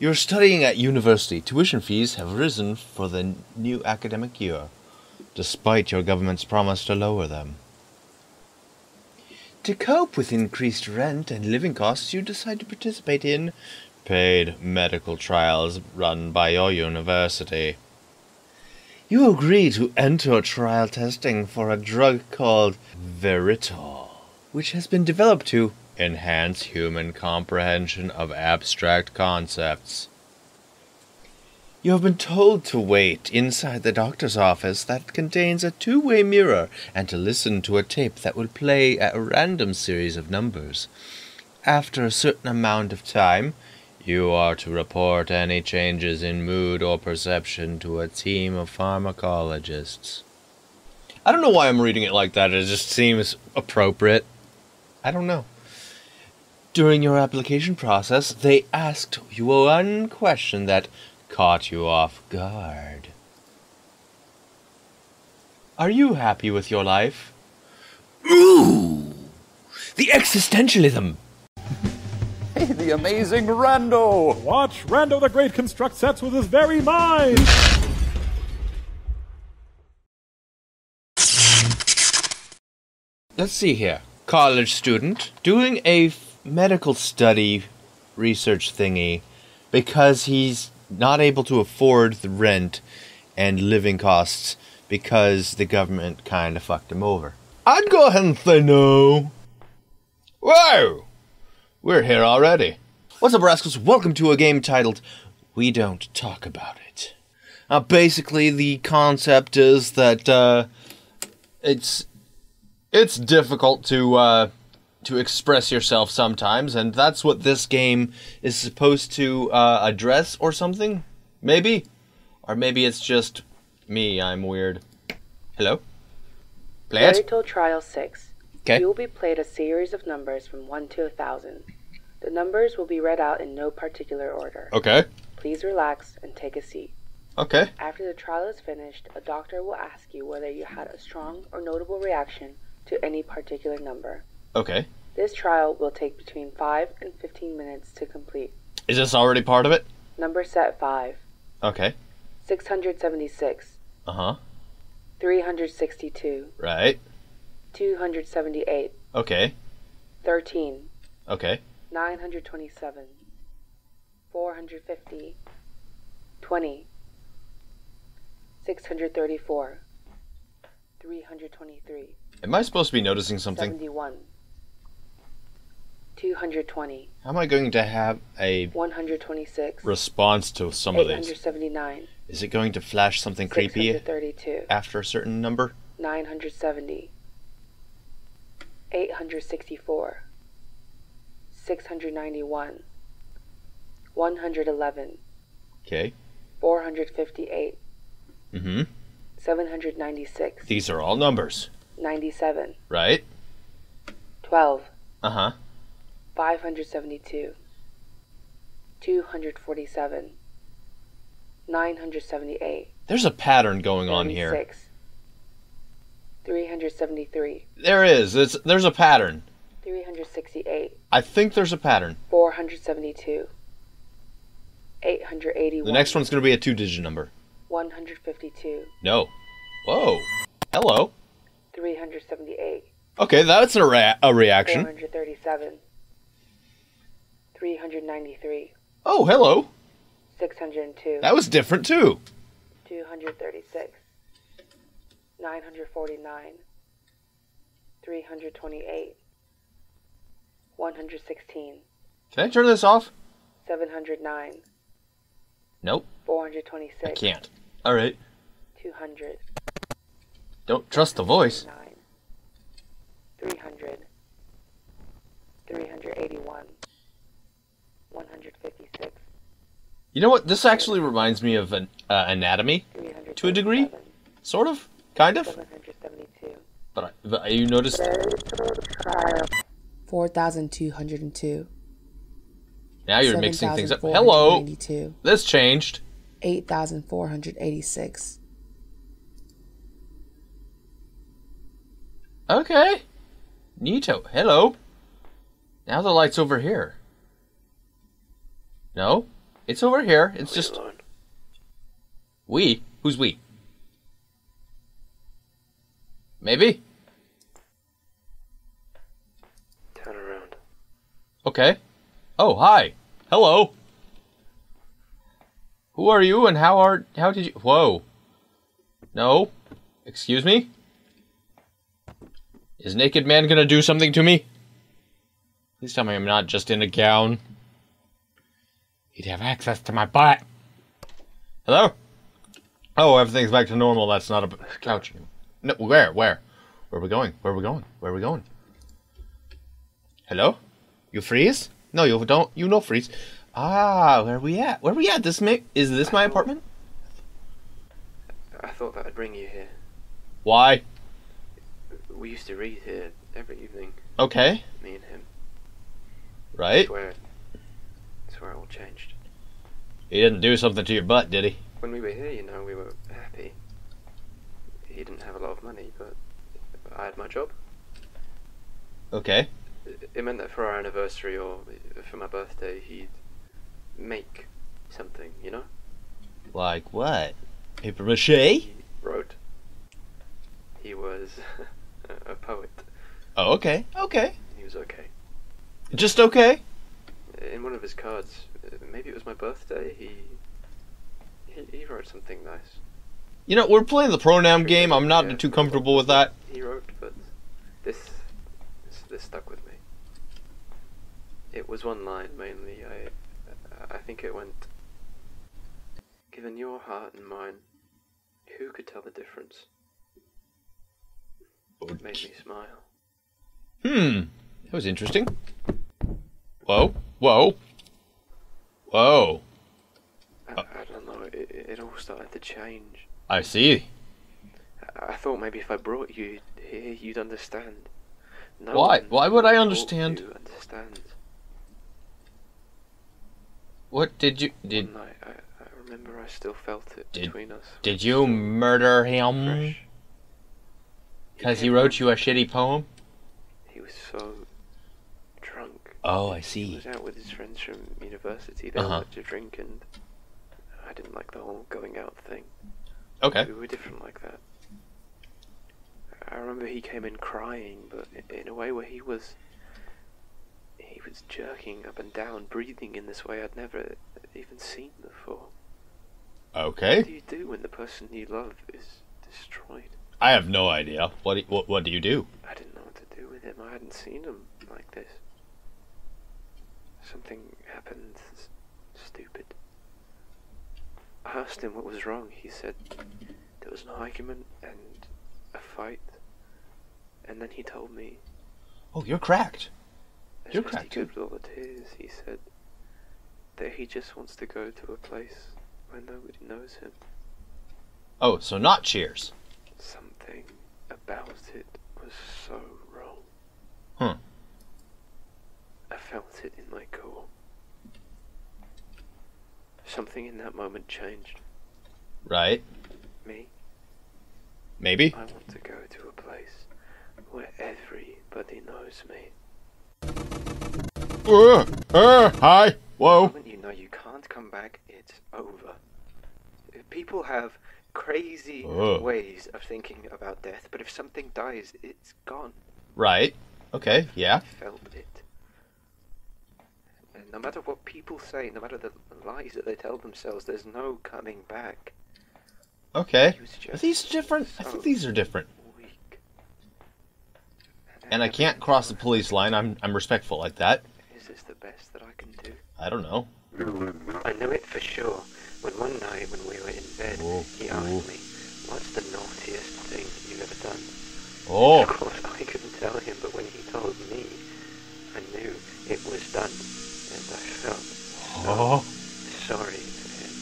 You're studying at university. Tuition fees have risen for the new academic year, despite your government's promise to lower them. To cope with increased rent and living costs, you decide to participate in paid medical trials run by your university. You agree to enter trial testing for a drug called Veritol, which has been developed to enhance human comprehension of abstract concepts. You have been told to wait inside the doctor's office that contains a two way mirror and to listen to a tape that will play a random series of numbers. After a certain amount of time, you are to report any changes in mood or perception to a team of pharmacologists. I don't know why I'm reading it like that, it just seems appropriate. I don't know. During your application process, they asked you one question that caught you off guard. Are you happy with your life? Ooh! The existentialism! Hey, the amazing Rando! Watch Rando the Great construct sets with his very mind! Let's see here. College student doing a medical study research thingy because he's not able to afford the rent and living costs because the government kind of fucked him over. I'd go ahead and say no. Whoa! We're here already. What's up, rascals? Welcome to a game titled We Don't Talk About It. Uh, basically, the concept is that uh, it's it's difficult to uh, to express yourself sometimes, and that's what this game is supposed to uh, address, or something. Maybe, or maybe it's just me. I'm weird. Hello. Play it. Trial 6. Okay. You will be played a series of numbers from 1 to a 1000. The numbers will be read out in no particular order. Okay. Please relax and take a seat. Okay. After the trial is finished, a doctor will ask you whether you had a strong or notable reaction to any particular number. Okay. This trial will take between 5 and 15 minutes to complete. Is this already part of it? Number set 5, Okay. 676, Uh huh. 362, Right. 278, Okay. 13, Okay. 927, 450, 20, 634, 323, Am I supposed to be noticing something? 71, 220, How am I going to have a 126, response to some of these? 879, Is it going to flash something creepy 632, after a certain number? 970, 864, 691, 111, Okay. 458, Mm hmm. 796, These are all numbers, 97, right? 12, Uh huh. 572, 247, 978, There's a pattern going on here. 36, 373, There is. It's, there's a pattern. 368, I think there's a pattern. 472, 881, The next one's going to be a two digit number. 152, No. Whoa. Hello. 378, Okay, that's a, rea- a reaction. 437, 393, Oh, hello. 602, That was different too. 236, 949, 328, 116, Can I turn this off? 709, Nope, 426, I can't. All right. 200, Don't trust the voice. 9, 300, 381, 156, You know what? This actually reminds me of an uh, anatomy, To a degree? sort of, kind of. 772, But, I, but you noticed 4,202. now you're mixing things up. Hello. 7,492. This changed. 8,486. Okay. Neato. Hello. Now the light's over here. No? It's over here. It's Leave just we. Who's we? Maybe. Turn around. Okay. Oh, hi. Hello. Who are you and how are how did you Whoa. No. Excuse me? Is naked man gonna do something to me? Please tell me I'm not just in a gown. He'd have access to my butt. Hello? Oh, everything's back to normal. That's not a couch. No, where? Where? Where are we going? Where are we going? Where are we going? Hello? You freeze? No, you don't. You no freeze. Ah, where are we at? Where are we at? This ma- is this my apartment? I thought that I'd bring you here. Why? We used to read here every evening, Okay, me and him. I right. swear, I swear it all changed. He didn't do something to your butt, did he? When we were here, you know, we were happy. He didn't have a lot of money, but I had my job. Okay. It- meant that for our anniversary or for my birthday, he'd make something, you know? Like what? Paper mache? He wrote. He was a poet. Oh, okay. Okay. He was okay. Just okay. In one of his cards, maybe it was my birthday, he he, he wrote something nice. You know, we're playing the pronoun game. I'm not Yeah. too comfortable with that. He wrote, but this this, this stuck with me. It was one line mainly. I I think it went. Given your heart and mine, who could tell the difference? It made me smile. Hmm. That was interesting. Whoa. Whoa. Whoa. I, uh, I don't know. It, it all started to change. I see. I, I thought maybe if I brought you here, you'd understand. No Why? Why would I understand? you understands. What did you did night, I, I remember I still felt it Did- between us. did you murder him? Because he wrote you a shitty poem? He was so. Oh, I see. He was out with his friends from university. They Uh-huh. all liked to drink, and I didn't like the whole going out thing. Okay. We were different like that. I remember he came in crying, but in a way where he was. He was jerking up and down, breathing in this way I'd never even seen before. Okay. What do you do when the person you love is destroyed? I have no idea. What do, what what do you do? I didn't know what to do with him. I hadn't seen him like this. Something happened stupid. I asked him what was wrong. He said there was an argument and a fight. And then he told me, Oh, you're cracked. as You're best he cracked could with all the tears, he said that he just wants to go to a place where nobody knows him. Oh, so not cheers. Something about it was so wrong. Huh. I felt it in my core. Something in that moment changed. Right? Me, Maybe? I want to go to a place where everybody knows me. Uh, uh, hi. Whoa. moment you know you can't come back, it's over. People have crazy Ugh. ways of thinking about death, but if something dies, it's gone. Right. Okay, yeah. I felt it. And no matter what people say, no matter the lies that they tell themselves, there's no coming back. Okay. Are these different? I think these are different. weak. And I can't cross the police line. I'm I'm respectful like that. Is this the best that I can do? I don't know. I knew it for sure when one night when we were in bed, Whoa, he asked whoa. me, "What's the naughtiest thing you've ever done?" Oh. Of course, I couldn't tell him, but when he told me, I knew it was done, and I felt so Oh. sorry um, for him.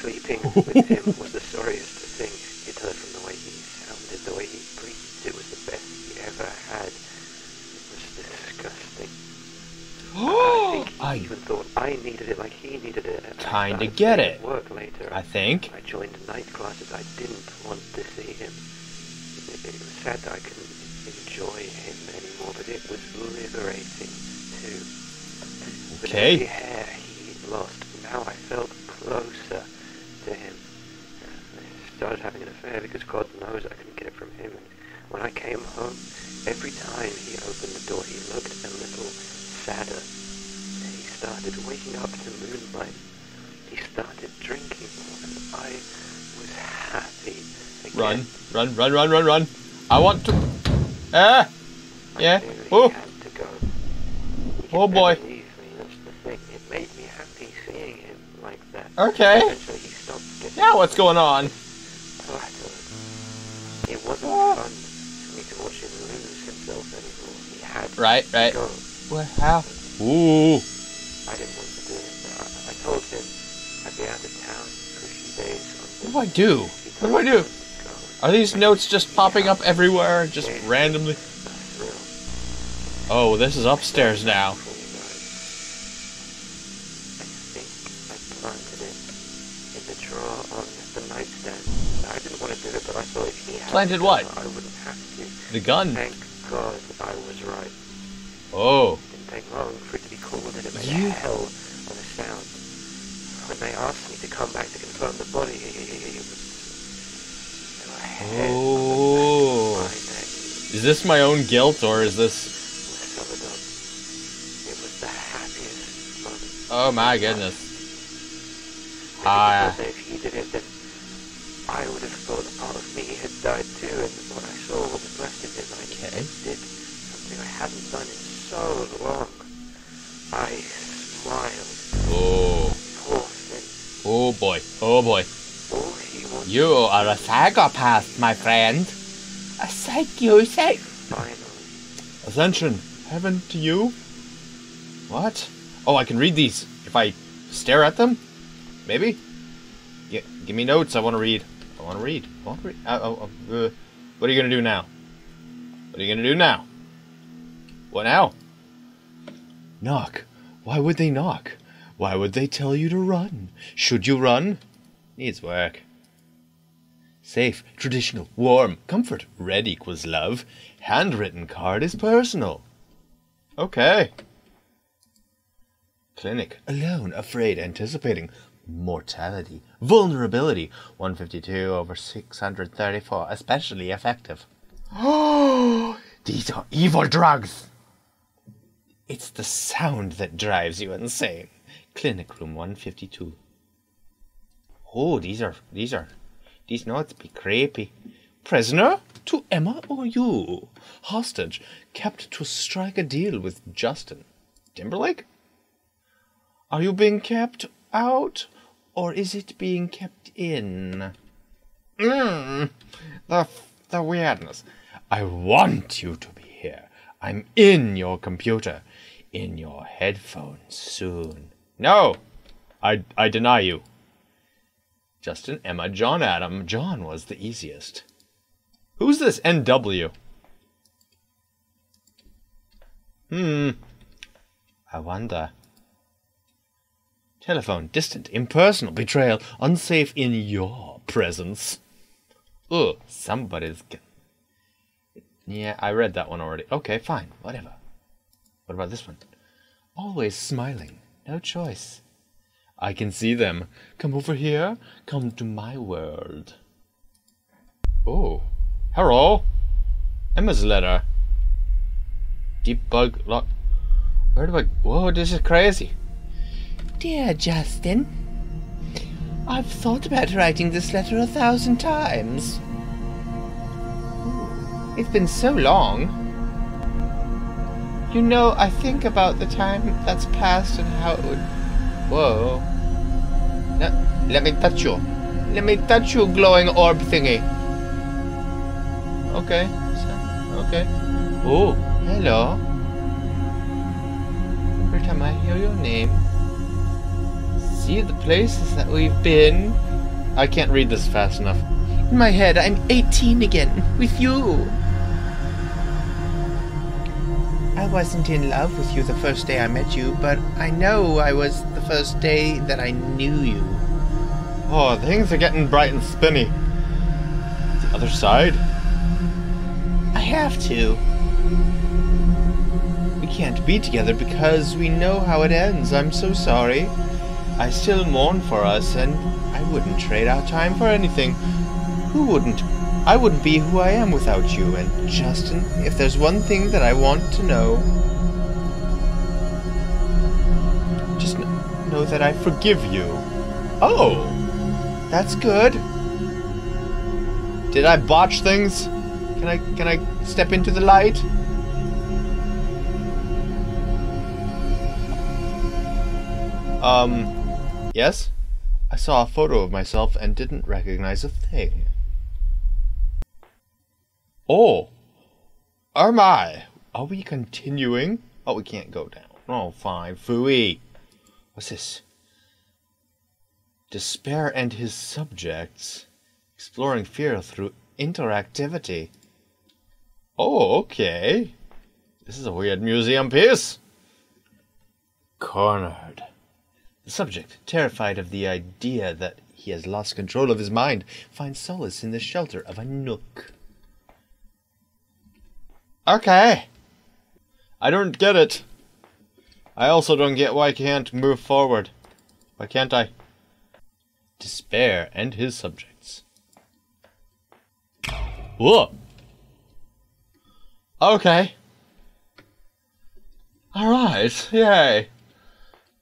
Sleeping with him was the sorriest thing. You'd heard from the way he sounded, the way he breathed. It was the best he ever had. It was disgusting. I think I even thought I needed it like he needed it. I Kinda get it. at Work later. I think. I joined night classes. I didn't want to see him. It, it was sad that I couldn't enjoy him anymore, but it was liberating too. Okay. every hair he lost, Now I felt closer to him. I started having an affair because God knows I couldn't get it from him. And when I came home, every time he opened the door, he looked a little sadder. He started waking up to moonlight. He started drinking more, and I was happy. Again. Run, run, run, run, run, run. I want to. Ah! Yeah. Oh. Oh, boy. never leave me, that's the thing. It made me happy seeing him like that. Okay. Eventually he Now what's going on? It wasn't Oh. fun for me to watch him lose himself anymore. He had Right, to right. go. What happened? Ooh. I didn't want to do it. but I, I told him I'd be out of town for a few days. What do I do? What do I do? Are these notes just popping up everywhere, just randomly? Oh, this is upstairs now. I thought if he had Planted to, what? I wouldn't have to. The gun. Thank God I was right. Oh. It didn't take long for it to be called, and it made You- a hell of a sound. When they asked me to come back to confirm the body, it was were hairs Oh. my. Is this my own guilt or is this? was covered up. It was the happiest moment. Oh my goodness. Maybe Ah. I would have thought part of me had died too, and when I saw what was left of him, I Okay. did something I hadn't done in so long. I smiled. Oh. Poor thing. Oh boy. Oh boy. You are a psychopath, my friend. A psychopath. finally. Ascension, heaven to you. What? Oh, I can read these if I stare at them. Maybe. G- give me notes. I want to read. I want to read. I want to read. Uh, oh, oh, uh, what are you gonna do now? What are you gonna do now? What now? Knock. Why would they knock? Why would they tell you to run? Should you run? Needs work. Safe, traditional, warm, comfort. Red equals love. Handwritten card is personal. Okay. Clinic. Alone, afraid, anticipating. Mortality. Vulnerability. 152 over 634. Especially effective. Oh, these are evil drugs. It's the sound that drives you insane. Clinic room 152. Oh, these are these are these notes be creepy. Prisoner to Emma or you? Hostage kept to strike a deal with Justin Timberlake? Are you being kept out or is it being kept in? Mmm, the, the weirdness. I want you to be here. I'm in your computer, in your headphones soon. No, I, I deny you. Justin, Emma, John, Adam. John was the easiest. Who's this NW? Hmm. I wonder. Telephone, distant, impersonal, betrayal, unsafe in your presence. Ugh, somebody's. Yeah, I read that one already. Okay, fine, whatever. What about this one? Always smiling, no choice. I can see them. Come over here. Come to my world. Oh. Hello. Emma's letter. Debug bug lock. Where do I. Whoa, this is crazy. Dear Justin, I've thought about writing this letter a thousand times. It's been so long. You know, I think about the time that's passed and how it would. Whoa. No, let me touch you. Let me touch you, glowing orb thingy. Okay. Okay. Oh, hello. Every time I hear your name, see the places that we've been. I can't read this fast enough. In my head, I'm 18 again, with you. I wasn't in love with you the first day I met you, but I know I was the first day that I knew you. Oh, things are getting bright and spinny. The other side? I have to. We can't be together because we know how it ends. I'm so sorry. I still mourn for us, and I wouldn't trade our time for anything. Who wouldn't? I wouldn't be who I am without you, and Justin, if there's one thing that I want to know, just kn- know that I forgive you. Oh, that's good. Did I botch things? Can I can I step into the light? Um, yes? I saw a photo of myself and didn't recognize a thing. Oh, am I? Are we continuing? Oh, we can't go down. Oh, fine. Fooey. What's this? Despair and his subjects. Exploring fear through interactivity. Oh, okay. This is a weird museum piece. Cornered. The subject, terrified of the idea that he has lost control of his mind, finds solace in the shelter of a nook. Okay. I don't get it. I also don't get why I can't move forward. Why can't I? Despair and his subjects. Whoa. Okay. Alright, yay.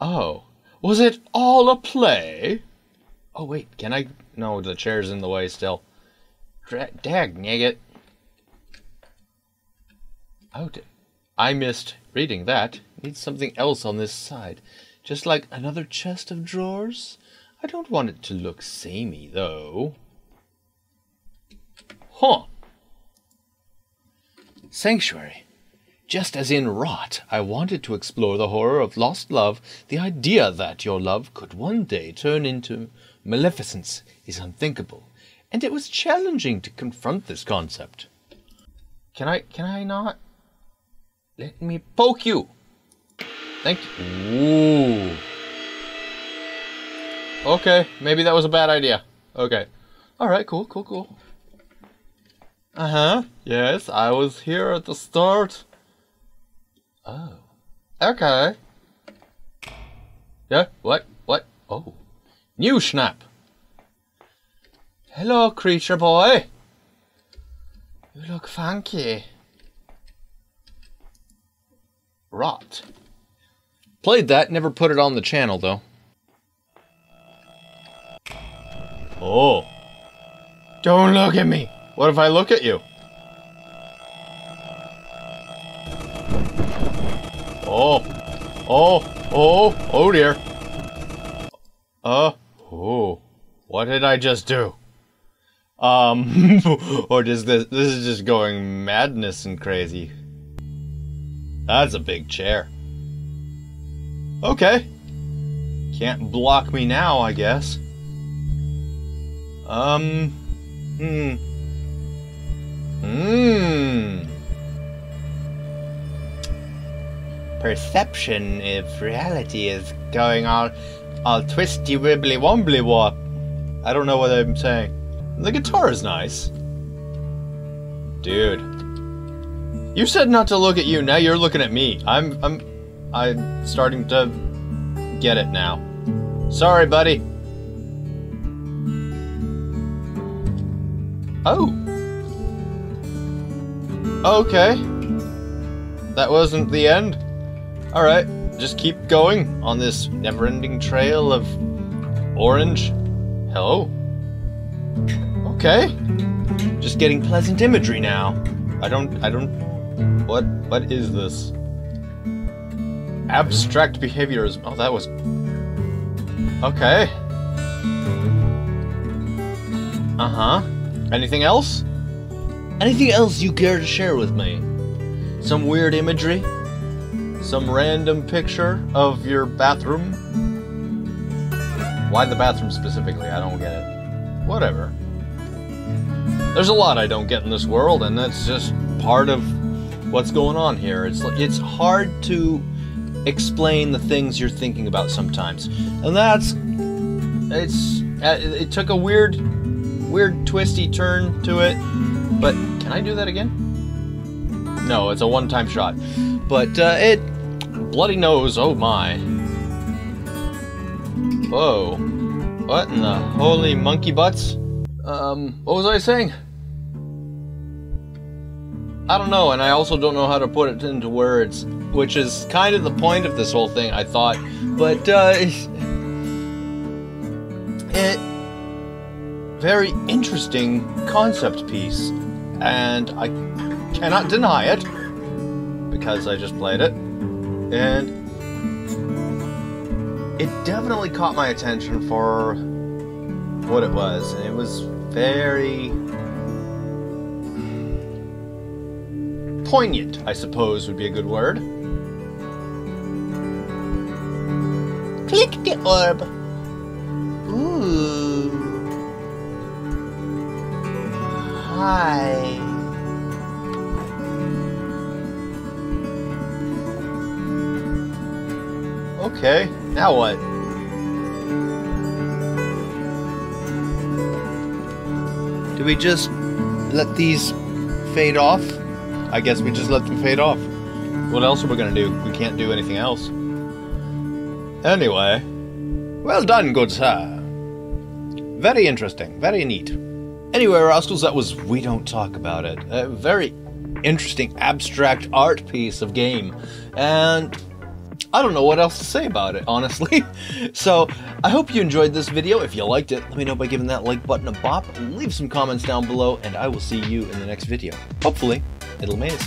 Oh. Was it all a play? Oh, wait, can I? No, the chair's in the way still. Dra- dag, nigget. Oh, I missed reading that. Need something else on this side. Just like another chest of drawers? I don't want it to look samey, though. Huh. Sanctuary. Just as in Rot, I wanted to explore the horror of lost love. The idea that your love could one day turn into maleficence is unthinkable, and it was challenging to confront this concept. Can I, can I not? Let me poke you. Thank you. Ooh. Okay, maybe that was a bad idea. Okay. Alright, cool, cool, cool. Uh huh. Yes, I was here at the start. Oh. Okay. Yeah, what? What? Oh. New snap. Hello, creature boy. You look funky. Rot. Played that, never put it on the channel though. Oh. Don't look at me. What if I look at you? Oh. Oh. Oh. Oh dear. Uh. Oh. What did I just do? Um. or does this. This is just going madness and crazy. That's a big chair. Okay. Can't block me now, I guess. Um. Hmm. Hmm. Perception if reality is going all, all twisty wibbly wobbly wop. I don't know what I'm saying. The guitar is nice. Dude. You said not to look at you, now you're looking at me. I'm I'm I'm starting to get it now. Sorry, buddy. Oh. Okay. That wasn't the end. Alright, just keep going on this never ending trail of orange. Hello? Okay. Just getting pleasant imagery now. I don't. I don't. What? What is this? Abstract behaviorism. Oh, that was. Okay. Uh huh. Anything else? Anything else you care to share with me? Some weird imagery? Some random picture of your bathroom? Why the bathroom specifically? I don't get it. Whatever. There's a lot I don't get in this world, and that's just part of what's going on here. It's it's hard to explain the things you're thinking about sometimes, and that's it's uh, it took a weird weird twisty turn to it. But can I do that again? No, it's a one-time shot. But uh, it bloody nose. Oh my. Whoa. What in the holy monkey butts? Um, what was I saying? I don't know, and I also don't know how to put it into words, which is kind of the point of this whole thing, I thought. But, uh, it. Very interesting concept piece, and I cannot deny it because I just played it, and it definitely caught my attention for what it was, and it was very poignant, I suppose would be a good word. Click the orb. Ooh. Hi. Okay, now what? Do we just let these fade off? I guess we just let them fade off. What else are we gonna do? We can't do anything else. Anyway, well done, good sir. Very interesting, very neat. Anyway, Rascals, that was We Don't Talk About It. A very interesting abstract art piece of game. And I don't know what else to say about it, honestly. so, I hope you enjoyed this video. If you liked it, let me know by giving that like button a bop, leave some comments down below, and I will see you in the next video. Hopefully, it'll maze.